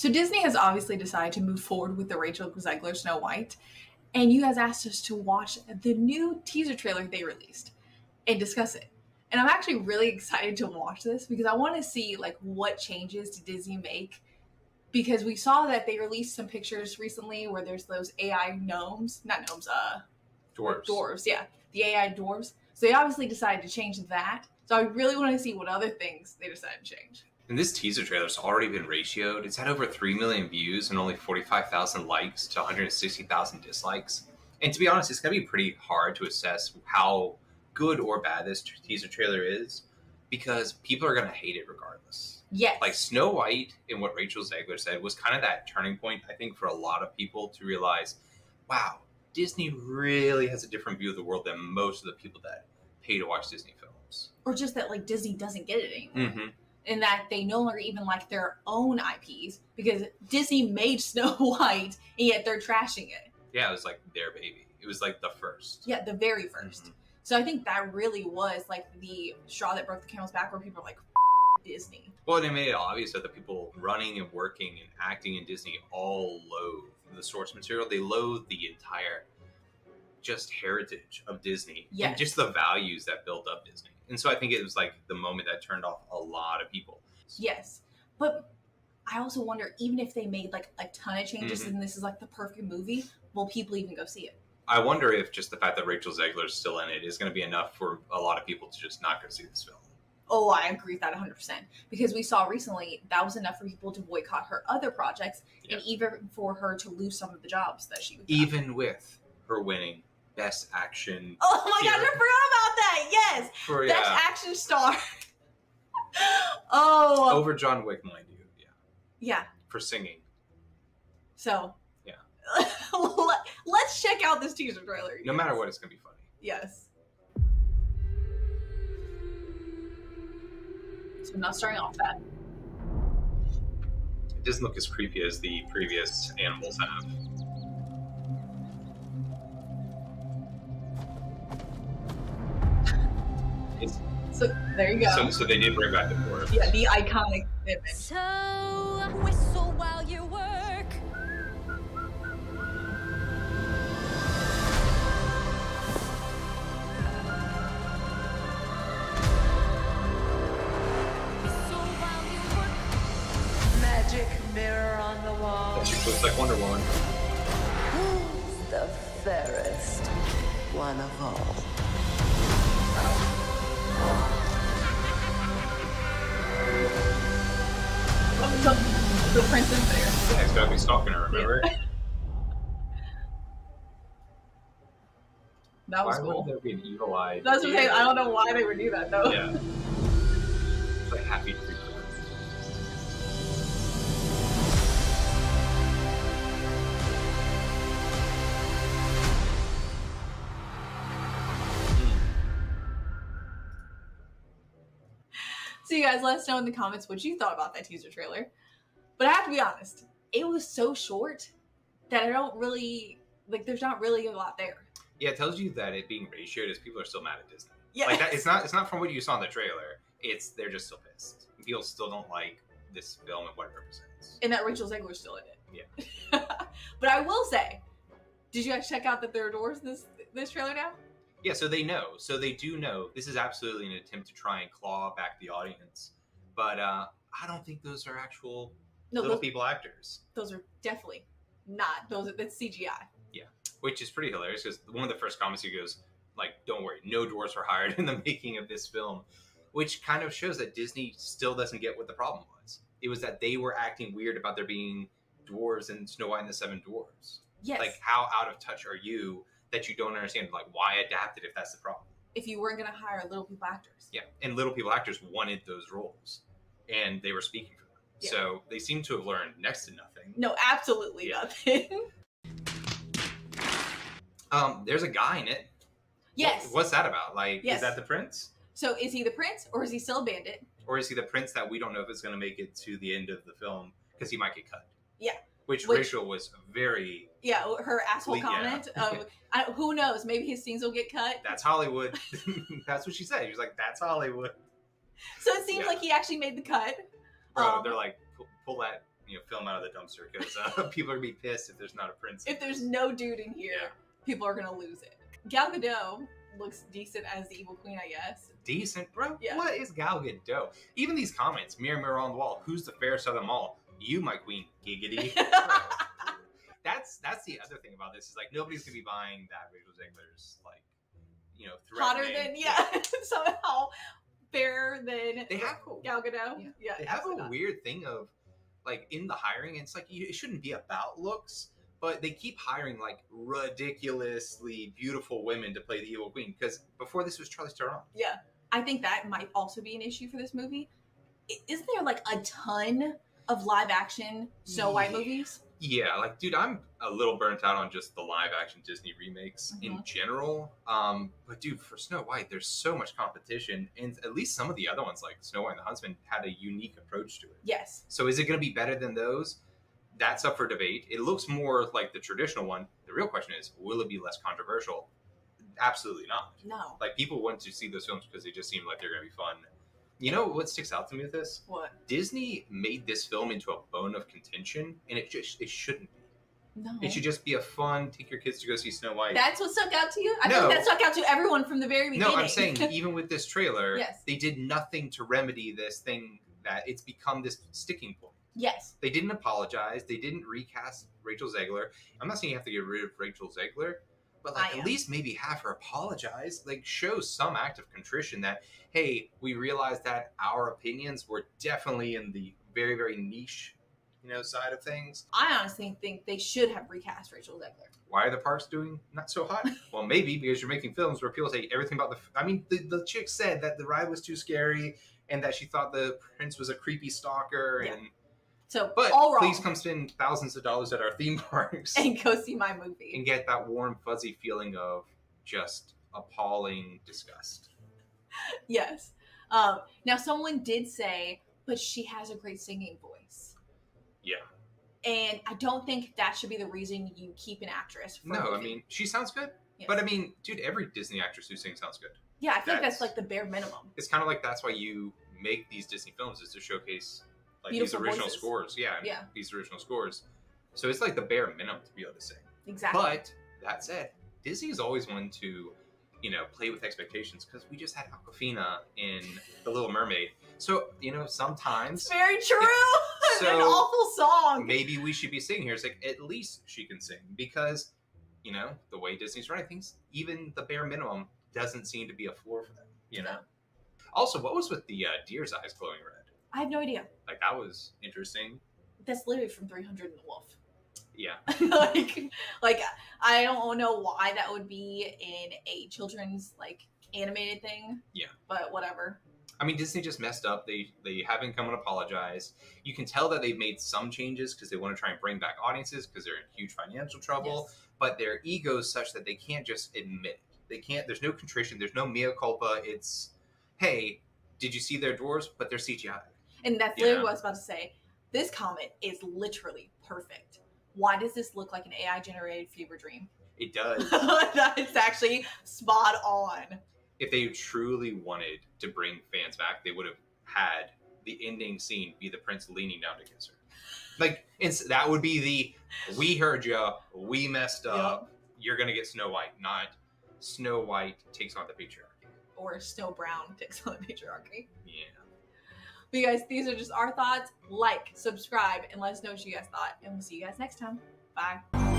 So Disney has obviously decided to move forward with the Rachel Zegler Snow White, and you guys asked us to watch the new teaser trailer they released and discuss it. And I'm actually really excited to watch this because I want to see like what changes did Disney make because we saw that they released some pictures recently where there's those AI gnomes, not gnomes, uh Dwarves. dwarves, yeah, the AI dwarves. So they obviously decided to change that. So I really want to see what other things they decided to change. And this teaser trailer's already been ratioed. It's had over 3 million views and only 45,000 likes to 160,000 dislikes. And to be honest, it's going to be pretty hard to assess how good or bad this teaser trailer is because people are going to hate it regardless. Yes. Like Snow White and what Rachel Zegler said was kind of that turning point, I think, for a lot of people to realize wow, Disney really has a different view of the world than most of the people that pay to watch Disney films. or just that like Disney doesn't get it anymore. Mm-hmm. And that they no longer even like their own IPs because Disney made Snow White and yet they're trashing it. Yeah, it was like their baby. It was like the first. Yeah, the very 1st Mhm. So I think that really was like the straw that broke the camel's back where people are like, "F- Disney. Well, and it made it obvious that the people running and working and acting in Disney all loathe the source material. They loathe the entire just heritage of Disney Yes. and just the values that built up Disney. And so I think it was like the moment that turned off a lot of people. Yes. But I also wonder, even if they made like a ton of changes Mhm. and this is like the perfect movie, will people even go see it? I wonder if just the fact that Rachel Zegler is still in it is going to be enough for a lot of people to just not go see this film. Oh, I agree with that 100%. Because we saw recently that was enough for people to boycott her other projects and even for her to lose some of the jobs that she would Even with her winning Best Action Oh my gosh, I forgot about that. Yes. for Best yeah, action star. oh. over John Wick, mind you, yeah, Yeah. for singing. So. Yeah. Let- Let's check out this teaser trailer. No matter what, it's going to be funny. Yes. So I'm not starting off that. It doesn't look as creepy as the previous animals have. It's, So there you go. so, so they did bring back the dwarf. yeah, the iconic image. So whistle while you work. Whistle while you work. Magic mirror on the wall. She looks like Wonder Woman. Who's the fairest one of all? So the prince is there. Yeah, he's got to be stalking her, remember? That was Why cool. would there be an evil eye? That's what I'm saying. I don't know why they would do that though. Yeah. It's like happy to So you guys let us know in the comments what you thought about that teaser trailer. But I have to be honest, it was so short that I don't really like. There's not really a lot there. Yeah, it tells you that it being ratioed is people are still mad at Disney. Yeah, Like that, it's not. It's not from what you saw in the trailer. It's they're just still pissed. People still don't like this film and what it represents. and that Rachel Zegler's still in it. Yeah. but I will say, did you guys check out that there are doors in this this trailer now? Yeah, so they know. So they do know. This is absolutely an attempt to try and claw back the audience. But uh, I don't think those are actual No, little those, people actors, those are definitely not. Those are that's CGI. Yeah, which is pretty hilarious because one of the first comments he goes, like, don't worry, no dwarves were hired in the making of this film, which kind of shows that Disney still doesn't get what the problem was. It was that they were acting weird about there being dwarves in Snow White and the Seven Dwarves. Yes. Like, how out of touch are you that you don't understand, like, why adapt it if that's the problem? if you weren't going to hire little people actors. Yeah, and little people actors wanted those roles, and they were speaking for them. Yeah. So they seem to have learned next to nothing. No, absolutely Yeah. nothing. Um, there's a guy in it. yes. What- what's that about? Like, Yes. is that the prince, So is he the prince or is he still a bandit? or is he the prince that we don't know if it's going to make it to the end of the film because he might get cut? Yeah. Which, Which- Rachel was very. Yeah, her asshole Yeah. comment of I, who knows? Maybe his scenes will get cut. That's Hollywood. that's what she said. She was like, "That's Hollywood." So it seems Yeah. like he actually made the cut. Bro, Um, they're like, pull, pull that, you know film out of the dumpster because uh, people are gonna be pissed if there's not a prince. If there's no dude in here, Yeah. people are gonna lose it. Gal Gadot looks decent as the evil queen, I guess. decent, bro. Yeah. What is Gal Gadot? Even these comments, mirror, mirror on the wall. Who's the fairest of them all? You, my queen, giggity. That's that's the other thing about this is like nobody's gonna be buying that Rachel Zegler's like, you know, Hotter than yeah, somehow fairer than They have a, Gal Gadot. Yeah. Yeah, they have a not. weird thing of like in the hiring. It's like you, it shouldn't be about looks. But they keep hiring like ridiculously beautiful women to play the evil queen because before this was Charlize Theron. Yeah, I think that might also be an issue for this movie. Isn't there like a ton of live action Snow White Yeah. movies? Yeah, like dude, I'm a little burnt out on just the live action Disney remakes in Mhm. general. Um, but dude, for Snow White, there's so much competition, and at least some of the other ones, like Snow White and the Huntsman, had a unique approach to it. Yes. So is it going to be better than those? That's up for debate. It looks more like the traditional one. The real question is, will it be less controversial? Absolutely not. No. Like people want to see those films because they just seem like they're going to be fun. You know what sticks out to me with this? What? Disney made this film into a bone of contention, and it just it shouldn't be. No. It should just be a fun. Take your kids to go see Snow White. That's what stuck out to you? I No. think that stuck out to everyone from the very beginning. no, I'm saying even with this trailer, Yes. they did nothing to remedy this thing that it's become this sticking point. yes. They didn't apologize. They didn't recast Rachel Zegler. I'm not saying you have to get rid of Rachel Zegler, but like I at am. least maybe have her apologize. Like show some act of contrition that hey, we realized that our opinions were definitely in the very very niche, you know, side of things. I honestly think they should have recast Rachel Zegler. Why are the parks doing not so hot? well, maybe because you're making films where people say everything about the. f- I mean, the, the chick said that the ride was too scary and that she thought the prince was a creepy stalker Yeah. and. So But all wrong. please come spend thousands of dollars at our theme parks and, go see my movie. And get that warm, fuzzy feeling of just appalling disgust. Yes. Um, now, someone did say, but she has a great singing voice. Yeah. And I don't think that should be the reason you keep an actress. For No, I mean, she sounds good. Yes. But I mean, dude, every Disney actress who sings sounds good. yeah, I think that's, that's- like the bare minimum. It's kind of like that's why you make these Disney films is to showcase like Beautiful these original voices. scores. Yeah, and Yeah. These original scores. So it's like the bare minimum to be able to sing. Exactly. But that said, Disney's always wanted to, you know, play with expectations because we just had Awkwafina in The Little Mermaid. So you know, sometimes it's very true. It's an So, awful song. maybe we should be singing here. It's like at least she can sing because, you know, the way Disney's running things, even the bare minimum doesn't seem to be a floor for them. You know. No. Also, what was with the uh, deer's eyes glowing red? I have no idea. Like that was interesting. That's literally from 300 and the Wolf. Yeah. like, like I don't know why that would be in a children's like animated thing. Yeah. But whatever. I mean, Disney just messed up. They they haven't come and apologized. You can tell that they've made some changes because they want to try and bring back audiences because they're in huge financial trouble. Yes. But their ego is such that they can't just admit it. They can't. There's no contrition. There's no mea culpa. It's, hey, did you see their dwarves? But they're CGI. And that's Yeah. literally what I was about to say. This comment is literally perfect. Why does this look like an AI generated fever dream? It does. it's actually spot on. if they truly wanted to bring fans back, they would have had the ending scene be the prince leaning down to kiss her. Like, that would be the we heard you, we messed up, you're gonna get Snow White, not Snow White takes on the patriarchy. Or Snow Brown takes on the patriarchy. Yeah. But you guys, these are just our thoughts. Like, subscribe, and let us know what you guys thought. And we'll see you guys next time. Bye.